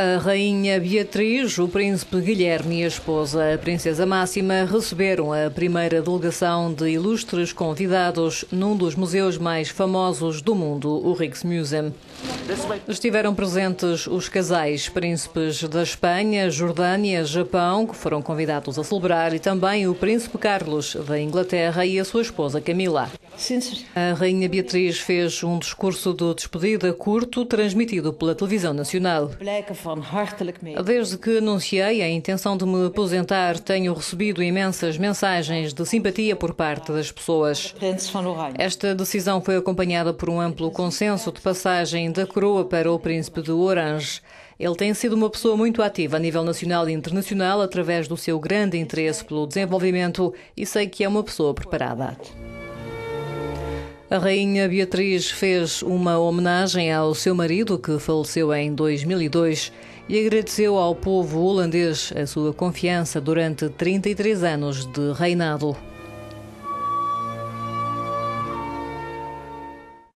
A rainha Beatriz, o príncipe Guilherme e a esposa, a princesa Máxima, receberam a primeira delegação de ilustres convidados num dos museus mais famosos do mundo, o Rijksmuseum. Estiveram presentes os casais príncipes da Espanha, Jordânia, Japão, que foram convidados a celebrar, e também o príncipe Carlos da Inglaterra e a sua esposa Camila. A rainha Beatriz fez um discurso de despedida curto transmitido pela televisão nacional. Desde que anunciei a intenção de me aposentar, tenho recebido imensas mensagens de simpatia por parte das pessoas. Esta decisão foi acompanhada por um amplo consenso de passagem da coroa para o príncipe de Orange. Ele tem sido uma pessoa muito ativa a nível nacional e internacional através do seu grande interesse pelo desenvolvimento e sei que é uma pessoa preparada. A rainha Beatriz fez uma homenagem ao seu marido, que faleceu em 2002, e agradeceu ao povo holandês a sua confiança durante 33 anos de reinado.